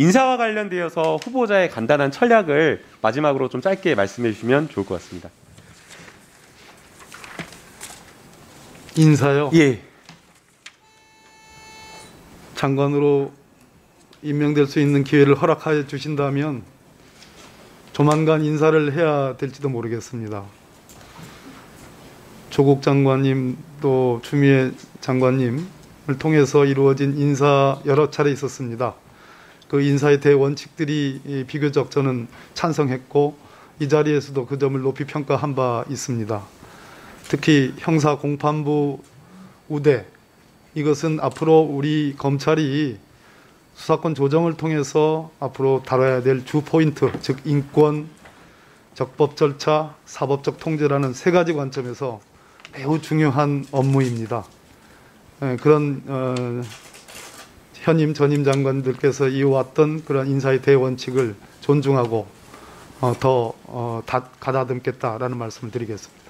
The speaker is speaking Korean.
인사와 관련되어서 후보자의 간단한 전략을 마지막으로 좀 짧게 말씀해 주시면 좋을 것 같습니다. 인사요. 예. 장관으로 임명될 수 있는 기회를 허락하여 주신다면 조만간 인사를 해야 될지도 모르겠습니다. 조국 장관님 또 추미애 장관님을 통해서 이루어진 인사 여러 차례 있었습니다. 그 인사의 대원칙들이 이 비교적 저는 찬성했고 이 자리에서도 그 점을 높이 평가한 바 있습니다. 특히 형사 공판부 우대 이것은 앞으로 우리 검찰이 수사권 조정을 통해서 앞으로 다뤄야 될 주 포인트, 즉 인권, 적법 절차, 사법적 통제라는 세 가지 관점에서 매우 중요한 업무입니다. 예, 그런 어, 현임 전임 장관들께서 이어왔던 그런 인사의 대원칙을 존중하고 어, 더 어, 다, 가다듬겠다라는 말씀을 드리겠습니다.